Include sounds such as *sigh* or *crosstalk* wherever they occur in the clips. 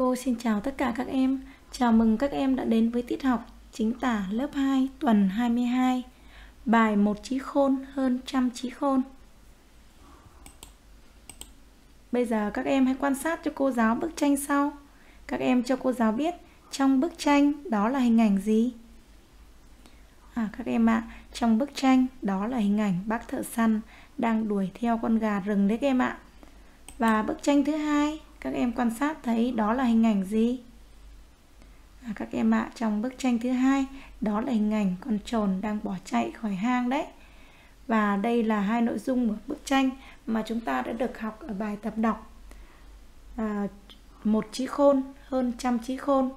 Cô xin chào tất cả các em. Chào mừng các em đã đến với tiết học chính tả lớp 2 tuần 22. Bài một trí khôn hơn trăm trí khôn. Bây giờ các em hãy quan sát cho cô giáo bức tranh sau. Các em cho cô giáo biết trong bức tranh đó là hình ảnh gì? À các em ạ, à, trong bức tranh đó là hình ảnh bác thợ săn đang đuổi theo con gà rừng đấy các em ạ. Và bức tranh thứ hai, các em quan sát thấy đó là hình ảnh gì? À, các em ạ, à, trong bức tranh thứ hai, đó là hình ảnh con trồn đang bỏ chạy khỏi hang đấy. Và đây là hai nội dung của bức tranh mà chúng ta đã được học ở bài tập đọc. À, một trí khôn hơn trăm trí khôn.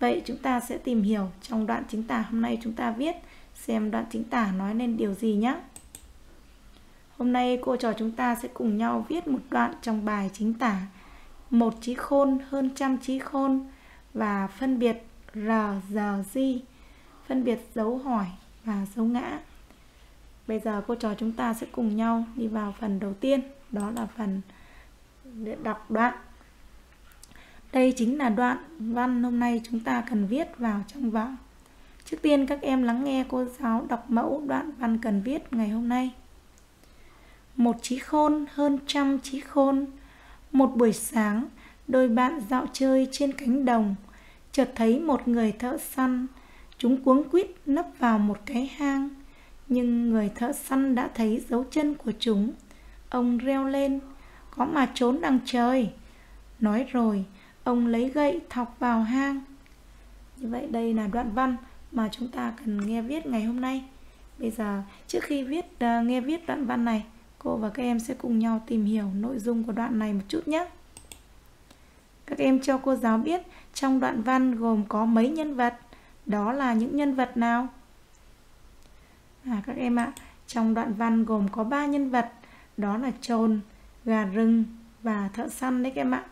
Vậy chúng ta sẽ tìm hiểu trong đoạn chính tả hôm nay chúng ta viết xem đoạn chính tả nói lên điều gì nhé. Hôm nay cô trò chúng ta sẽ cùng nhau viết một đoạn trong bài chính tả một trí khôn hơn trăm trí khôn và phân biệt r, giờ, di, phân biệt dấu hỏi và dấu ngã. Bây giờ cô trò chúng ta sẽ cùng nhau đi vào phần đầu tiên, đó là phần để đọc đoạn. Đây chính là đoạn văn hôm nay chúng ta cần viết vào trong vở. Trước tiên các em lắng nghe cô giáo đọc mẫu đoạn văn cần viết ngày hôm nay. Một trí khôn hơn trăm trí khôn. Một buổi sáng, đôi bạn dạo chơi trên cánh đồng, chợt thấy một người thợ săn. Chúng cuống quýt nấp vào một cái hang, nhưng người thợ săn đã thấy dấu chân của chúng. Ông reo lên, có mà trốn đằng trời. Nói rồi, ông lấy gậy thọc vào hang. Như vậy đây là đoạn văn mà chúng ta cần nghe viết ngày hôm nay. Bây giờ trước khi viết uh, nghe viết đoạn văn này, cô và các em sẽ cùng nhau tìm hiểu nội dung của đoạn này một chút nhé. Các em cho cô giáo biết trong đoạn văn gồm có mấy nhân vật, đó là những nhân vật nào? À, các em ạ, trong đoạn văn gồm có 3 nhân vật, đó là trồn, gà rừng và thợ săn đấy các em ạ.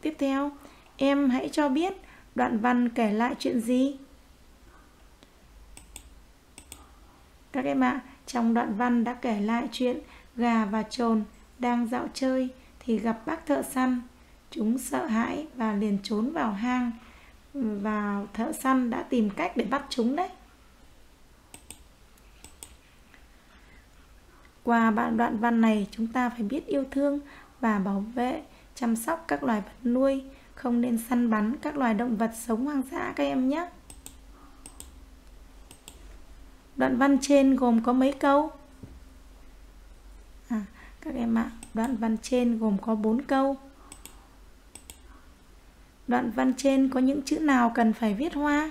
Tiếp theo, em hãy cho biết đoạn văn kể lại chuyện gì? Các em ạ, trong đoạn văn đã kể lại chuyện gà và trồn đang dạo chơi thì gặp bác thợ săn. Chúng sợ hãi và liền trốn vào hang và thợ săn đã tìm cách để bắt chúng đấy. Qua bạn đoạn văn này chúng ta phải biết yêu thương và bảo vệ, chăm sóc các loài vật nuôi, không nên săn bắn các loài động vật sống hoang dã các em nhé. Đoạn văn trên gồm có mấy câu? À, các em ạ, à, đoạn văn trên gồm có 4 câu. Đoạn văn trên có những chữ nào cần phải viết hoa?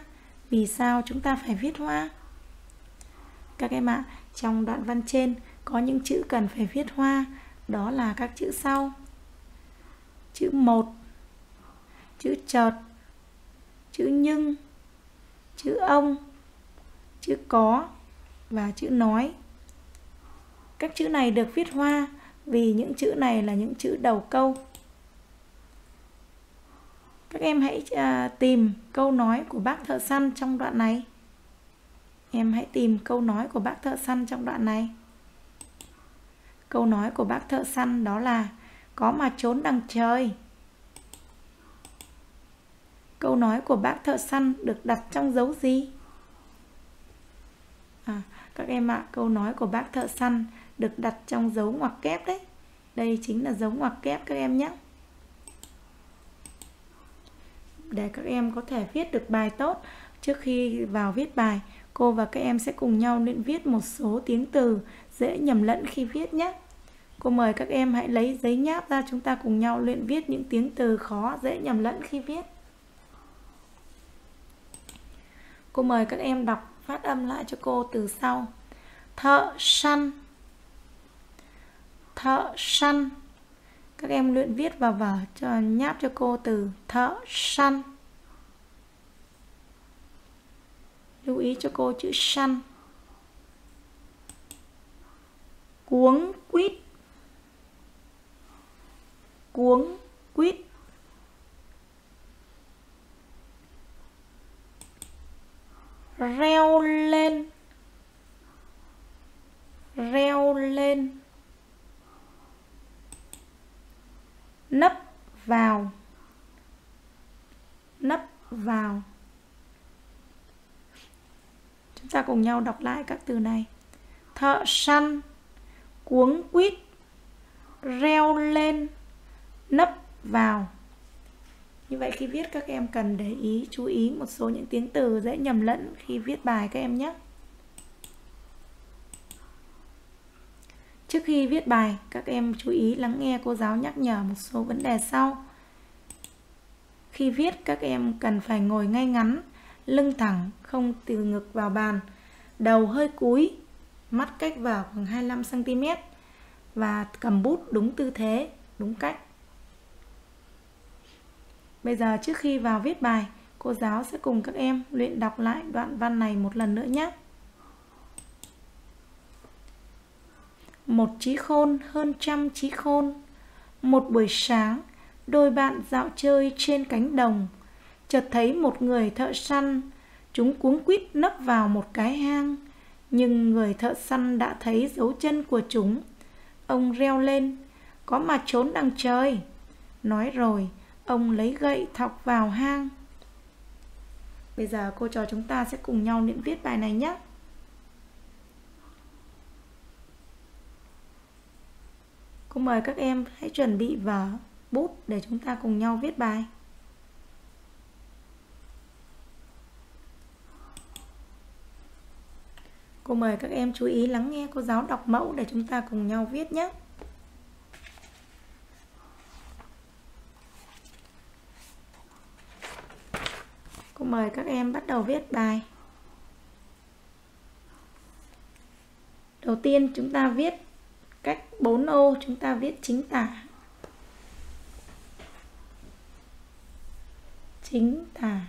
Vì sao chúng ta phải viết hoa? Các em ạ, à, trong đoạn văn trên có những chữ cần phải viết hoa, đó là các chữ sau. Chữ một, chữ chợt, chữ nhưng, chữ ông, chữ có và chữ nói. Các chữ này được viết hoa vì những chữ này là những chữ đầu câu. Các em hãy à, tìm câu nói của bác thợ săn trong đoạn này. Em hãy tìm câu nói của bác thợ săn trong đoạn này. Câu nói của bác thợ săn đó là có mà trốn đằng trời. Câu nói của bác thợ săn được đặt trong dấu gì? À, các em ạ, câu nói của bác thợ săn được đặt trong dấu ngoặc kép đấy. Đây chính là dấu ngoặc kép các em nhé. Để các em có thể viết được bài tốt, trước khi vào viết bài, cô và các em sẽ cùng nhau luyện viết một số tiếng từ dễ nhầm lẫn khi viết nhé. Cô mời các em hãy lấy giấy nháp ra chúng ta cùng nhau luyện viết những tiếng từ khó dễ nhầm lẫn khi viết. Cô mời các em đọc phát âm lại cho cô từ sau. Thợ săn. Thợ săn. Các em luyện viết vào vở cho, nháp cho cô từ thợ săn. Lưu ý cho cô chữ săn. Cuống quýt. Cuống quýt. Reo lên. Reo lên. Nấp vào. Nấp vào. Chúng ta cùng nhau đọc lại các từ này. Thợ săn, cuống quýt, reo lên, nấp vào như vậy khi viết các em cần để ý chú ý một số những tiếng từ dễ nhầm lẫn khi viết bài các em nhé Trước khi viết bài, các em chú ý lắng nghe cô giáo nhắc nhở một số vấn đề sau. Khi viết, các em cần phải ngồi ngay ngắn, lưng thẳng, không từ ngực vào bàn, đầu hơi cúi, mắt cách vào khoảng 25cm và cầm bút đúng tư thế, đúng cách. Bây giờ trước khi vào viết bài, cô giáo sẽ cùng các em luyện đọc lại đoạn văn này một lần nữa nhé. Một trí khôn hơn trăm trí khôn. Một buổi sáng, đôi bạn dạo chơi trên cánh đồng. Chợt thấy một người thợ săn, chúng cuống quýt nấp vào một cái hang. Nhưng người thợ săn đã thấy dấu chân của chúng. Ông reo lên, có mà trốn đằng trời. Nói rồi, ông lấy gậy thọc vào hang. Bây giờ cô trò chúng ta sẽ cùng nhau luyện viết bài này nhé. Cô mời các em hãy chuẩn bị vở, bút để chúng ta cùng nhau viết bài. Cô mời các em chú ý lắng nghe cô giáo đọc mẫu để chúng ta cùng nhau viết nhé. Cô mời các em bắt đầu viết bài. Đầu tiên chúng ta viết cách 4 ô, chúng ta viết chính tả. Chính tả.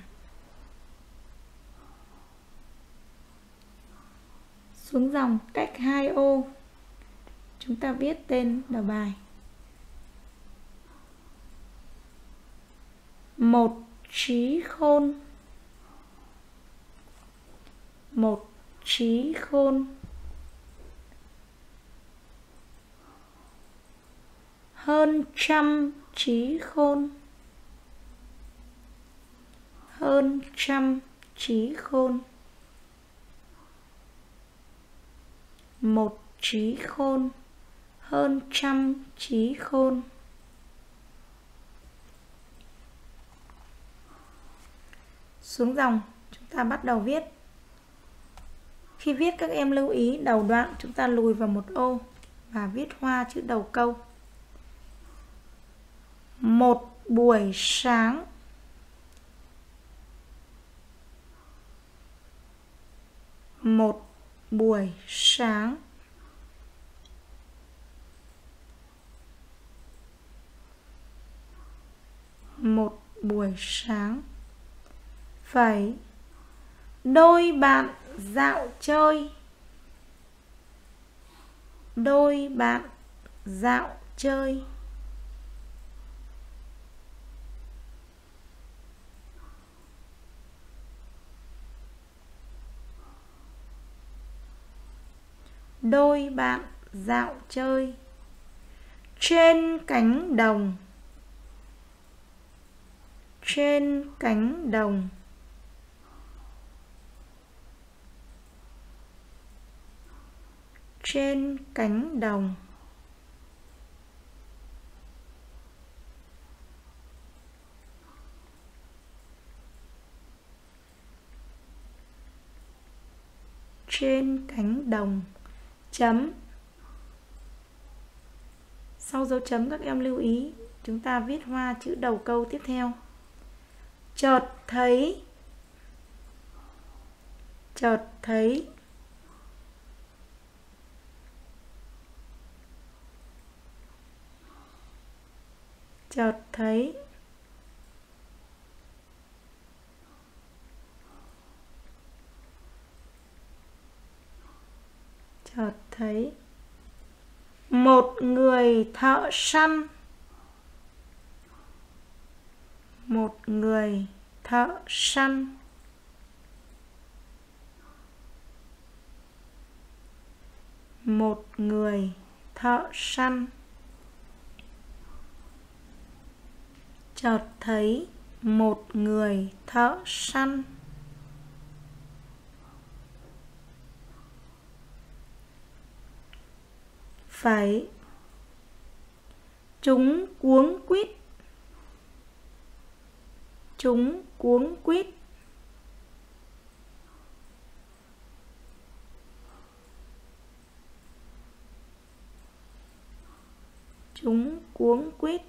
Xuống dòng cách 2 ô, chúng ta viết tên đầu bài. Một trí khôn một trí khôn. Hơn trăm trí khôn. Hơn trăm trí khôn. Một trí khôn. Hơn trăm trí khôn. Xuống dòng, chúng ta bắt đầu viết khi viết, các em lưu ý đầu đoạn chúng ta lùi vào một ô và viết hoa chữ đầu câu. Một buổi sáng. Một buổi sáng. Một buổi sáng. Phải đôi bạn dạo chơi. Đôi bạn dạo chơi. Đôi bạn dạo chơi. Trên cánh đồng. Trên cánh đồng. Trên cánh đồng. Trên cánh đồng. Chấm. Sau dấu chấm, các em lưu ý, chúng ta viết hoa chữ đầu câu tiếp theo. Chợt thấy. Chợt thấy. Chợt thấy. Chợt thấy. Một người thợ săn. Một người thợ săn. Một người thợ săn. Chợt thấy một người thợ săn. Phải. Chúng cuống quýt. Chúng cuống quýt. Chúng cuống quýt.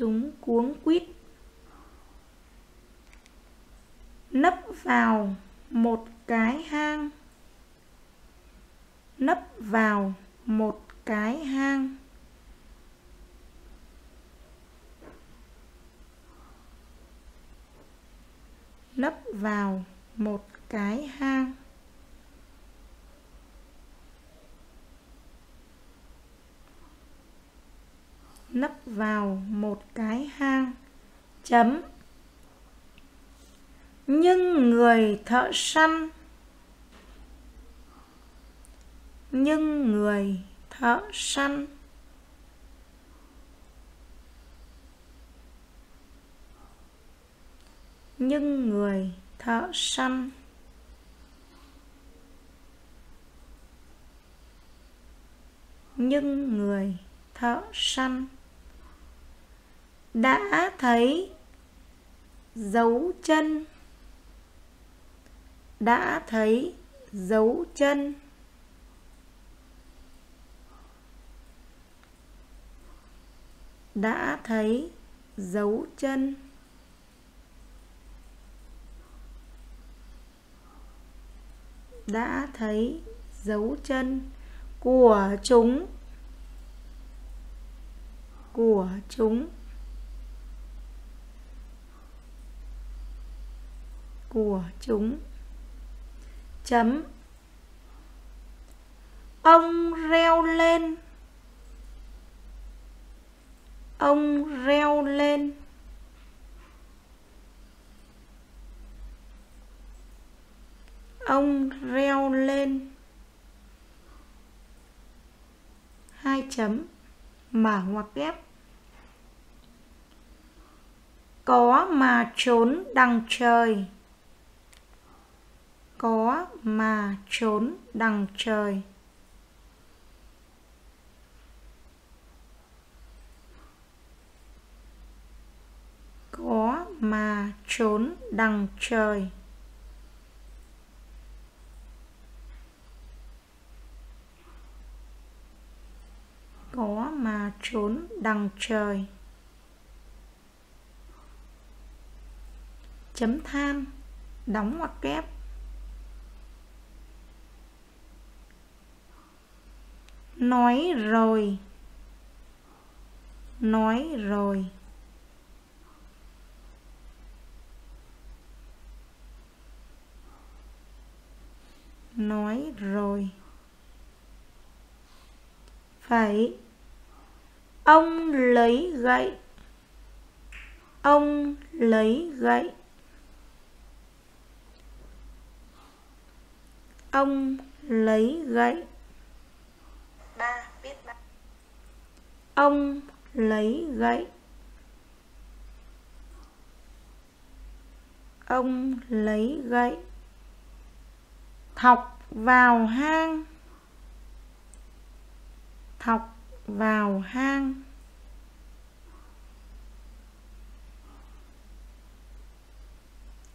Chúng cuống quýt. Nấp vào một cái hang. Nấp vào một cái hang. Nấp vào một cái hang. Nấp vào một cái hang. Chấm. Nhưng người thợ săn. Nhưng người thợ săn. Nhưng người thợ săn. Nhưng người thợ săn đã thấy dấu chân. Đã thấy dấu chân. Đã thấy dấu chân. Đã thấy dấu chân của chúng. Của chúng. Của chúng. Chấm. Ông reo lên. Ông reo lên. Ông reo lên. Hai chấm. Mở ngoặc ghép. Có mà trốn đằng trời có mà trốn đằng trời. Có mà trốn đằng trời. Có mà trốn đằng trời. Chấm than, đóng ngoặc kép. Nói rồi. Nói rồi. Nói rồi. Phải. Ông lấy gậy. Ông lấy gậy. Ông lấy gậy. Ông lấy gậy. Ông lấy gậy. Thọc vào hang. Thọc vào hang.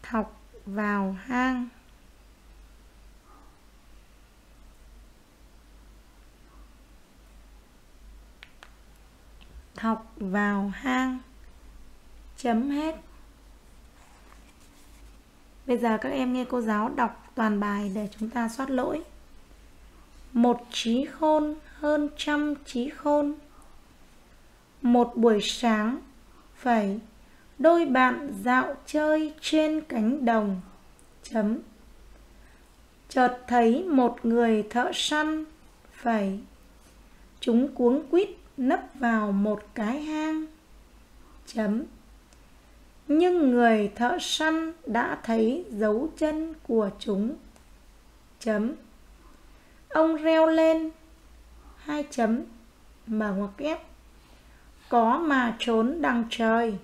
Thọc vào hang. Học vào hang. Chấm hết. Bây giờ các em nghe cô giáo đọc toàn bài để chúng ta soát lỗi. Một trí khôn hơn trăm trí khôn. Một buổi sáng phẩy đôi bạn dạo chơi trên cánh đồng. Chấm. Chợt thấy một người thợ săn phẩy chúng cuống quýt nấp vào một cái hang. Chấm. Nhưng người thợ săn đã thấy dấu chân của chúng. Chấm. Ông reo lên. Hai chấm. Mở ngoặc kép có mà trốn đằng trời.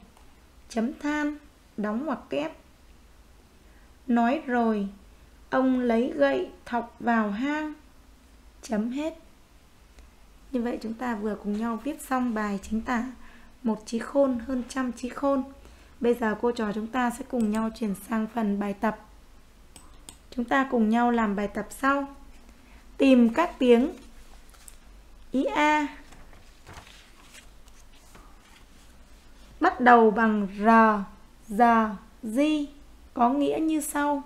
Chấm than. Đóng ngoặc kép nói rồi, ông lấy gậy thọc vào hang. Chấm hết như vậy chúng ta vừa cùng nhau viết xong bài chính tả một trí khôn hơn trăm trí khôn. Bây giờ cô trò chúng ta sẽ cùng nhau chuyển sang phần bài tập. Chúng ta cùng nhau làm bài tập sau. Tìm các tiếng. Ý a. Bắt đầu bằng r g, di có nghĩa như sau.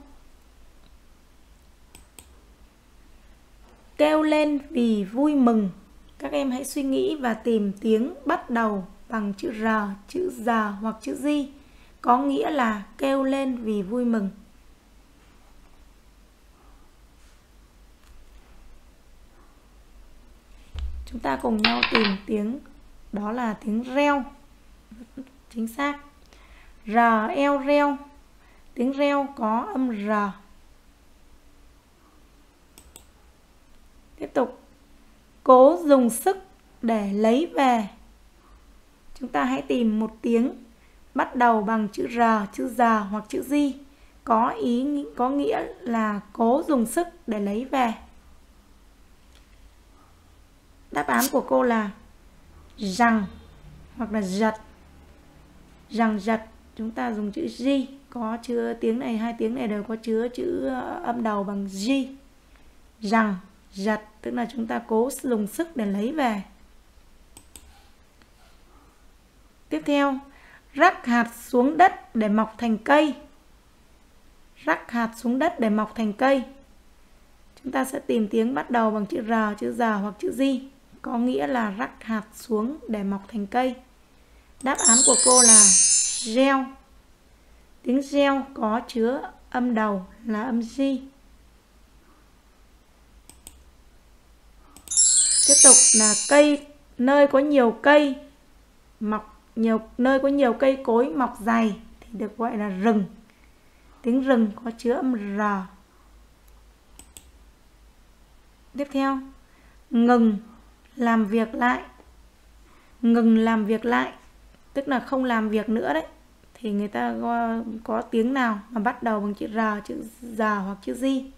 Kêu lên vì vui mừng các em hãy suy nghĩ và tìm tiếng bắt đầu bằng chữ r, chữ giờ hoặc chữ di có nghĩa là kêu lên vì vui mừng. Chúng ta cùng nhau tìm tiếng, đó là tiếng reo. *laughs* Chính xác. R, eo reo. Tiếng reo có âm r. Tiếp tục cố dùng sức để lấy về. Chúng ta hãy tìm một tiếng, bắt đầu bằng chữ r, chữ G hoặc chữ di có ý có nghĩa là cố dùng sức để lấy về. Đáp án của cô là rằng hoặc là giật. Rằng giật, chúng ta dùng chữ G. Có chứa tiếng này, hai tiếng này đều có chứa chữ ờ, âm đầu bằng G. Rằng giật tức là chúng ta cố dùng sức để lấy về. Tiếp theo rắc hạt xuống đất để mọc thành cây. Rắc hạt xuống đất để mọc thành cây. Chúng ta sẽ tìm tiếng bắt đầu bằng chữ R, chữ giờ hoặc chữ Di có nghĩa là rắc hạt xuống để mọc thành cây. Đáp án của cô là gieo tiếng gieo có chứa âm đầu là âm G. tiếp tục là cây nơi có nhiều cây mọc nhiều nơi có nhiều cây cối mọc dày thì được gọi là rừng. Tiếng rừng có chứa âm r. Tiếp theo ngừng làm việc lại. Ngừng làm việc lại tức là không làm việc nữa đấy. Thì người ta có, có tiếng nào mà bắt đầu bằng chữ r chữ giờ hoặc chữ di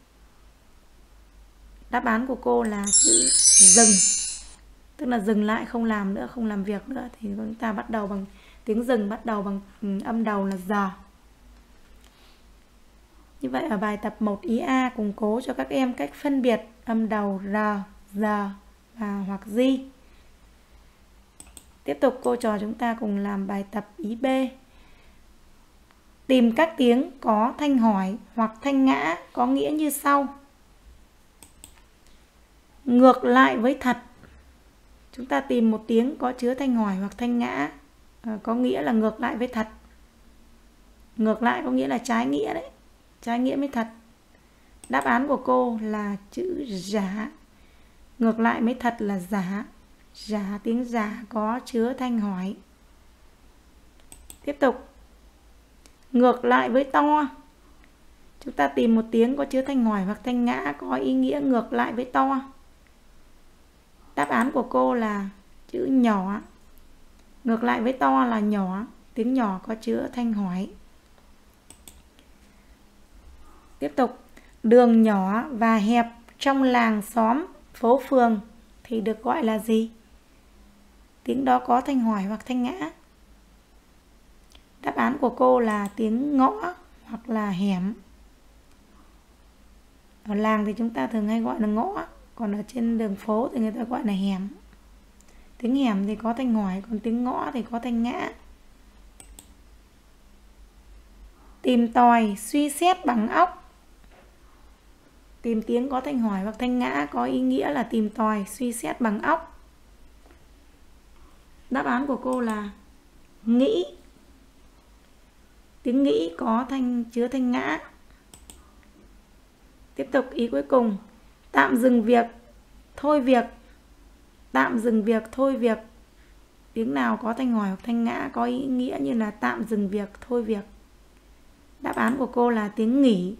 đáp án của cô là chữ dừng tức là dừng lại không làm nữa không làm việc nữa thì chúng ta bắt đầu bằng tiếng dừng bắt đầu bằng ừ, âm đầu là giờ như vậy ở bài tập 1 ý A củng cố cho các em cách phân biệt âm đầu R, giờ và hoặc di. Tiếp tục cô trò chúng ta cùng làm bài tập ý B. Tìm các tiếng có thanh hỏi hoặc thanh ngã có nghĩa như sau. Ngược lại với thật, chúng ta tìm một tiếng có chứa thanh hỏi hoặc thanh ngã à, có nghĩa là ngược lại với thật. Ngược lại có nghĩa là trái nghĩa đấy, trái nghĩa với thật. Đáp án của cô là chữ giả ngược lại mới thật là giả giả tiếng giả có chứa thanh hỏi. Tiếp tục. Ngược lại với to. Chúng ta tìm một tiếng có chứa thanh hỏi hoặc thanh ngã có ý nghĩa ngược lại với to. Đáp án của cô là chữ nhỏ. Ngược lại với to là nhỏ, tiếng nhỏ có chứa thanh hỏi. Tiếp tục, đường nhỏ và hẹp trong làng xóm, phố phường thì được gọi là gì? Tiếng đó có thanh hỏi hoặc thanh ngã. Đáp án của cô là tiếng ngõ hoặc là hẻm. Ở làng thì chúng ta thường hay gọi là ngõ còn ở trên đường phố thì người ta gọi là hẻm. Tiếng hẻm thì có thanh hỏi còn tiếng ngõ thì có thanh ngã. Tìm tòi, suy xét bằng óc. Tìm tiếng có thanh hỏi hoặc thanh ngã có ý nghĩa là tìm tòi, suy xét bằng óc. Đáp án của cô là nghĩ. Tiếng nghĩ có thanh, chứa thanh ngã. Tiếp tục, ý cuối cùng tạm dừng việc, thôi việc. Tạm dừng việc, thôi việc. Tiếng nào có thanh hỏi hoặc thanh ngã có ý nghĩa như là tạm dừng việc, thôi việc. Đáp án của cô là tiếng nghỉ.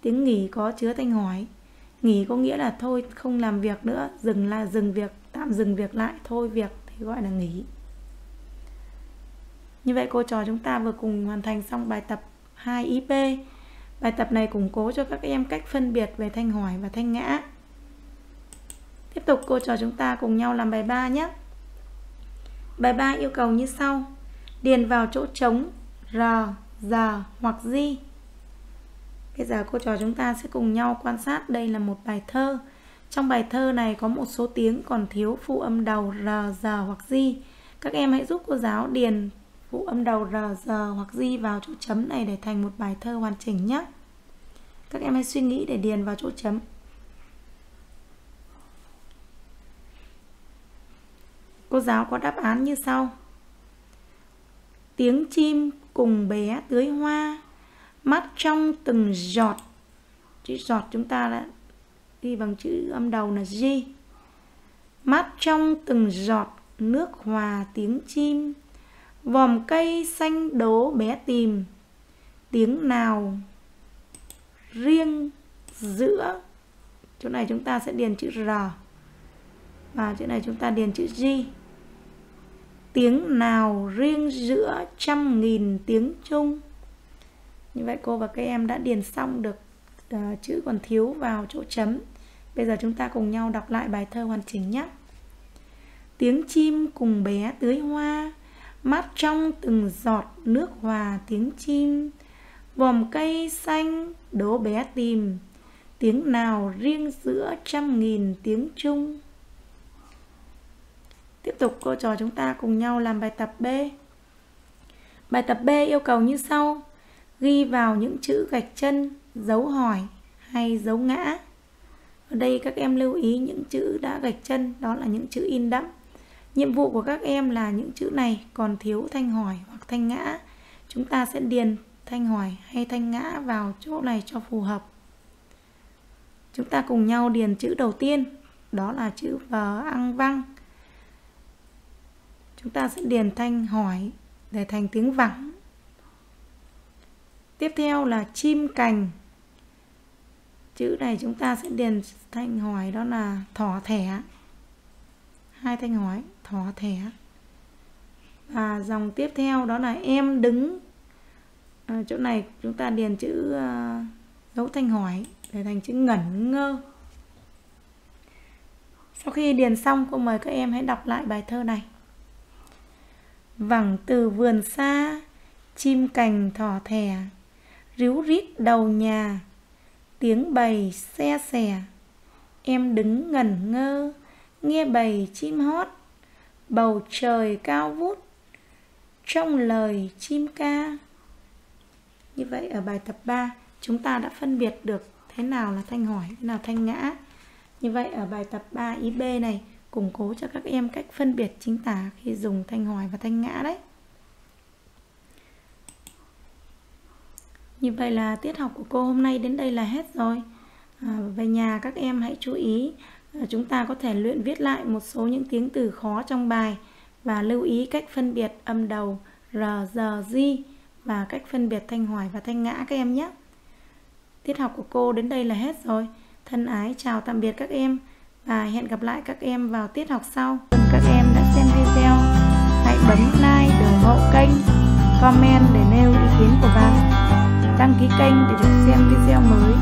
Tiếng nghỉ có chứa thanh hỏi. Nghỉ có nghĩa là thôi, không làm việc nữa, dừng là dừng việc, tạm dừng việc lại, thôi việc, thì gọi là nghỉ. Như vậy cô trò chúng ta vừa cùng hoàn thành xong bài tập 2 IP bài tập này củng cố cho các em cách phân biệt về thanh hỏi và thanh ngã tiếp tục cô trò chúng ta cùng nhau làm bài 3 nhé bài 3 yêu cầu như sau điền vào chỗ trống r G hoặc di Bây giờ cô trò chúng ta sẽ cùng nhau quan sát đây là một bài thơ. Trong bài thơ này có một số tiếng còn thiếu phụ âm đầu r, G hoặc di. Các em hãy giúp cô giáo điền phụ âm đầu r, G hoặc di vào chỗ chấm này để thành một bài thơ hoàn chỉnh nhé. Các em hãy suy nghĩ để điền vào chỗ chấm. Cô giáo có đáp án như sau. Tiếng chim cùng bé tưới hoa, mắt trong từng giọt. Chữ giọt chúng ta đã ghi bằng chữ âm đầu là G. Mắt trong từng giọt, nước hòa tiếng chim. Vòm cây xanh đố bé tìm. Tiếng nào? Riêng giữa chỗ này chúng ta sẽ điền chữ R và chỗ này chúng ta điền chữ G. Tiếng nào riêng giữa trăm nghìn tiếng chung như vậy cô và các em đã điền xong được uh, chữ còn thiếu vào chỗ chấm. Bây giờ chúng ta cùng nhau đọc lại bài thơ hoàn chỉnh nhé. Tiếng chim cùng bé tưới hoa mát trong từng giọt nước hòa tiếng chim vòm cây xanh, đố bé tìm. Tiếng nào riêng giữa trăm nghìn tiếng chung tiếp tục cô trò chúng ta cùng nhau làm bài tập B. Bài tập B yêu cầu như sau. Ghi vào những chữ gạch chân, dấu hỏi hay dấu ngã. Ở đây các em lưu ý những chữ đã gạch chân, đó là những chữ in đậm nhiệm vụ của các em là những chữ này còn thiếu thanh hỏi hoặc thanh ngã. Chúng ta sẽ điền thanh hỏi, hay thanh ngã vào chỗ này cho phù hợp? Chúng ta cùng nhau điền chữ đầu tiên, đó là chữ vờ ăn văng chúng ta sẽ điền thanh hỏi để thành tiếng vẳng. Tiếp theo là chim cành. Chữ này chúng ta sẽ điền thanh hỏi đó là thỏ thẻ. Hai thanh hỏi, thỏ thẻ. Và dòng tiếp theo đó là em đứng à, chỗ này chúng ta điền chữ à, dấu thanh hỏi để thành chữ ngẩn ngơ. Sau khi điền xong cô mời các em hãy đọc lại bài thơ này. Vẳng từ vườn xa chim cành thỏ thẻ ríu rít đầu nhà tiếng bầy xe xẻ. Em đứng ngẩn ngơ nghe bầy chim hót bầu trời cao vút trong lời chim ca như vậy ở bài tập 3 chúng ta đã phân biệt được thế nào là thanh hỏi thế nào thanh ngã như vậy ở bài tập 3 ý B này củng cố cho các em cách phân biệt chính tả khi dùng thanh hỏi và thanh ngã đấy Như vậy là tiết học của cô hôm nay đến đây là hết rồi. À, về nhà các em hãy chú ý à, chúng ta có thể luyện viết lại một số những tiếng từ khó trong bài và lưu ý cách phân biệt âm đầu r, g, j và cách phân biệt thanh hoài và thanh ngã các em nhé. Tiết học của cô đến đây là hết rồi. Thân ái chào tạm biệt các em và hẹn gặp lại các em vào tiết học sau. Các em đã xem video, hãy bấm like để ủng hộ kênh, comment để nêu ý kiến của bạn đăng ký kênh để được xem video mới